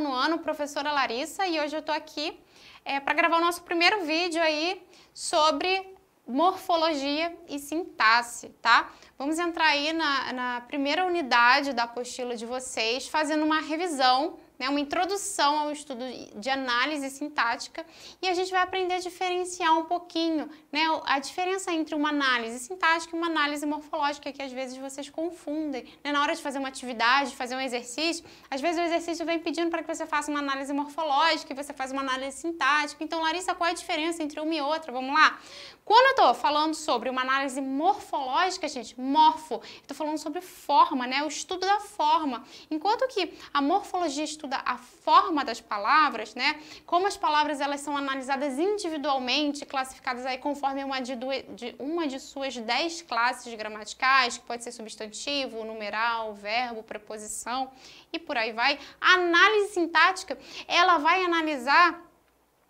nono ano, professora Larissa, e hoje eu tô aqui é, para gravar o nosso primeiro vídeo aí sobre morfologia e sintaxe, tá? Vamos entrar aí na, na primeira unidade da apostila de vocês, fazendo uma revisão né, uma introdução ao estudo de análise sintática e a gente vai aprender a diferenciar um pouquinho né, a diferença entre uma análise sintática e uma análise morfológica, que às vezes vocês confundem. Né? Na hora de fazer uma atividade, fazer um exercício, às vezes o exercício vem pedindo para que você faça uma análise morfológica e você faz uma análise sintática. Então, Larissa, qual é a diferença entre uma e outra? Vamos lá? Quando eu estou falando sobre uma análise morfológica, gente, morfo, estou falando sobre forma, né? O estudo da forma. Enquanto que a morfologia estuda a forma das palavras, né? Como as palavras elas são analisadas individualmente, classificadas aí conforme uma de, de uma de suas dez classes gramaticais, que pode ser substantivo, numeral, verbo, preposição e por aí vai. A análise sintática, ela vai analisar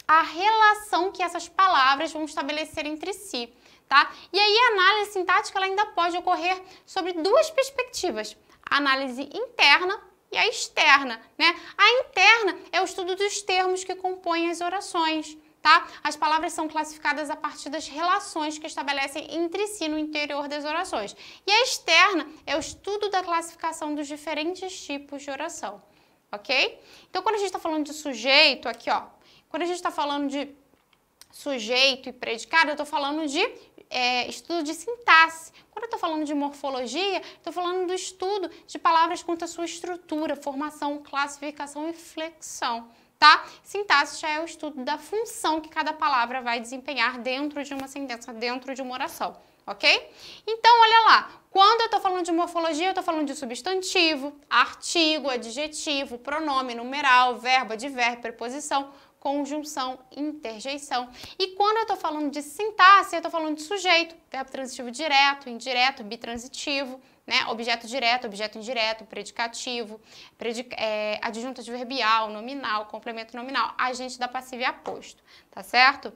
a relação que essas palavras vão estabelecer entre si. Tá? E aí a análise sintática ela ainda pode ocorrer sobre duas perspectivas, análise interna e a externa. Né? A interna é o estudo dos termos que compõem as orações. Tá? As palavras são classificadas a partir das relações que estabelecem entre si no interior das orações. E a externa é o estudo da classificação dos diferentes tipos de oração. Ok? Então, quando a gente está falando de sujeito, aqui ó, quando a gente está falando de sujeito e predicado, eu estou falando de é, estudo de sintaxe. Falando de morfologia, estou falando do estudo de palavras quanto à sua estrutura, formação, classificação e flexão. Tá? Sintaxe já é o estudo da função que cada palavra vai desempenhar dentro de uma sentença, dentro de uma oração, ok? Então, olha lá, quando eu estou falando de morfologia, eu estou falando de substantivo, artigo, adjetivo, pronome, numeral, verbo, advérbio, preposição, conjunção, interjeição. E quando eu estou falando de sintaxe, eu estou falando de sujeito, verbo transitivo direto, indireto, bitransitivo, né? objeto direto, objeto indireto, predicativo, predic é, adjunto adverbial, nominal, complemento nominal, agente da passiva e aposto, tá certo?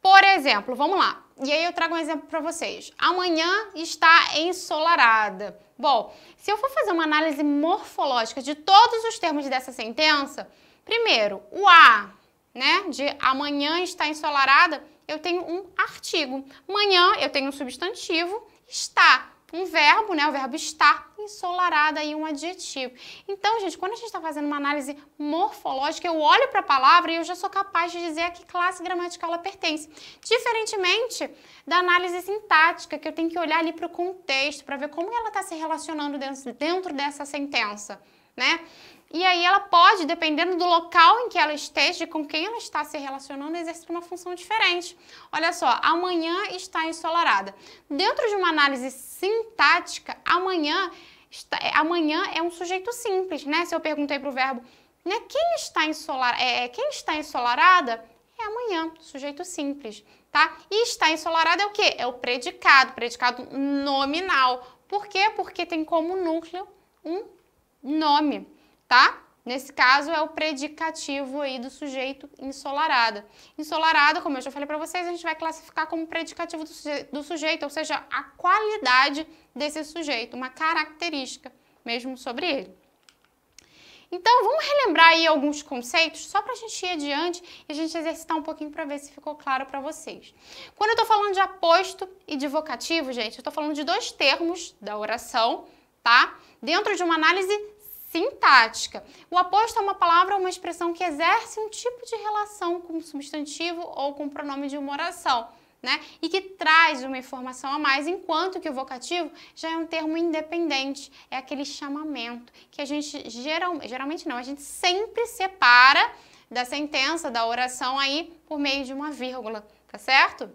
Por exemplo, vamos lá. E aí eu trago um exemplo para vocês. Amanhã está ensolarada. Bom, se eu for fazer uma análise morfológica de todos os termos dessa sentença, Primeiro, o a, né, de amanhã está ensolarada, eu tenho um artigo. Amanhã eu tenho um substantivo, está, um verbo, né, o verbo estar, ensolarada e um adjetivo. Então, gente, quando a gente está fazendo uma análise morfológica, eu olho para a palavra e eu já sou capaz de dizer a que classe gramatical ela pertence. Diferentemente da análise sintática, que eu tenho que olhar ali para o contexto, para ver como ela está se relacionando dentro, dentro dessa sentença, né? E aí ela pode, dependendo do local em que ela esteja, com quem ela está se relacionando, exercer uma função diferente. Olha só, amanhã está ensolarada. Dentro de uma análise sintática, amanhã, está, é, amanhã é um sujeito simples, né? Se eu perguntei para o verbo, né, quem está ensolarada? É, é, quem está ensolarada é amanhã, sujeito simples, tá? E está ensolarada é o quê? É o predicado, predicado nominal. Por quê? Porque tem como núcleo um nome tá? Nesse caso é o predicativo aí do sujeito ensolarada. Ensolarada, como eu já falei para vocês, a gente vai classificar como predicativo do, suje do sujeito, ou seja, a qualidade desse sujeito, uma característica mesmo sobre ele. Então, vamos relembrar aí alguns conceitos, só para a gente ir adiante e a gente exercitar um pouquinho para ver se ficou claro para vocês. Quando eu estou falando de aposto e de vocativo, gente, eu estou falando de dois termos da oração, tá? Dentro de uma análise sintática. O aposto é uma palavra ou uma expressão que exerce um tipo de relação com o substantivo ou com o pronome de uma oração. Né? E que traz uma informação a mais, enquanto que o vocativo já é um termo independente, é aquele chamamento que a gente geral, geralmente não, a gente sempre separa da sentença, da oração aí por meio de uma vírgula, tá certo?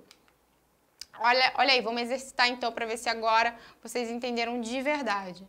Olha, olha aí, vamos exercitar então para ver se agora vocês entenderam de verdade.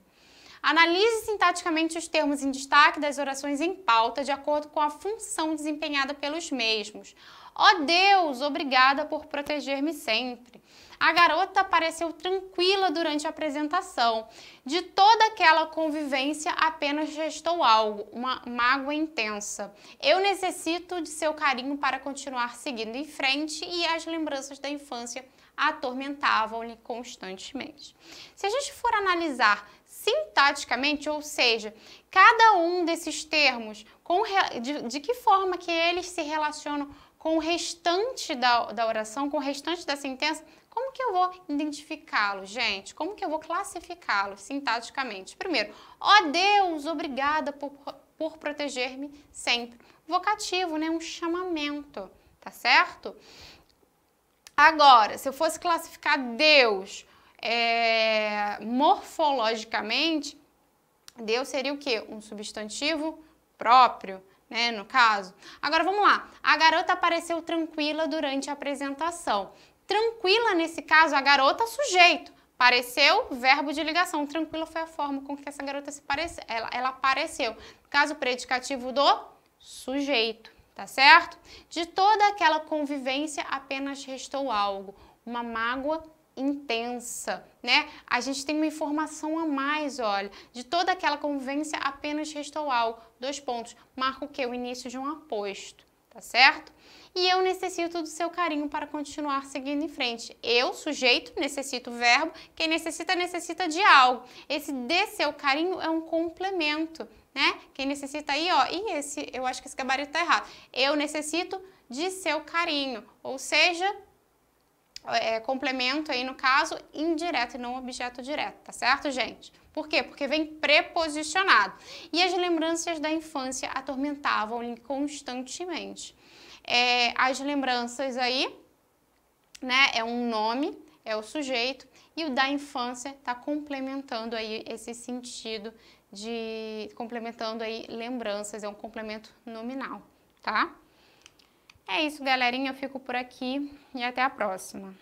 Analise sintaticamente os termos em destaque das orações em pauta de acordo com a função desempenhada pelos mesmos. Ó oh Deus, obrigada por proteger-me sempre. A garota pareceu tranquila durante a apresentação. De toda aquela convivência, apenas restou algo, uma mágoa intensa. Eu necessito de seu carinho para continuar seguindo em frente e as lembranças da infância atormentavam-lhe constantemente. Se a gente for analisar sintaticamente, ou seja, cada um desses termos, com, de, de que forma que eles se relacionam com o restante da, da oração, com o restante da sentença, como que eu vou identificá-los, gente? Como que eu vou classificá-los sintaticamente? Primeiro, ó Deus, obrigada por, por proteger-me sempre. Vocativo, né? Um chamamento, tá certo? Agora, se eu fosse classificar Deus é, morfologicamente, Deus seria o quê? Um substantivo próprio, né, no caso. Agora vamos lá. A garota apareceu tranquila durante a apresentação. Tranquila, nesse caso, a garota sujeito. Pareceu verbo de ligação. Tranquila foi a forma com que essa garota se pareceu. Ela, ela apareceu. Caso predicativo do sujeito, tá certo? De toda aquela convivência, apenas restou algo. Uma mágoa intensa, né? A gente tem uma informação a mais, olha. De toda aquela convivência, apenas restou algo. Dois pontos. Marca o que? O início de um aposto, tá certo? E eu necessito do seu carinho para continuar seguindo em frente. Eu, sujeito, necessito verbo. Quem necessita, necessita de algo. Esse de seu carinho é um complemento, né? Quem necessita aí, ó, e esse, eu acho que esse gabarito tá errado. Eu necessito de seu carinho, ou seja, é, complemento aí no caso indireto e não objeto direto, tá certo, gente? Por quê? Porque vem preposicionado. E as lembranças da infância atormentavam-lhe constantemente. É, as lembranças aí, né, é um nome, é o sujeito, e o da infância está complementando aí esse sentido de complementando aí lembranças, é um complemento nominal, tá? É isso, galerinha. Eu fico por aqui e até a próxima.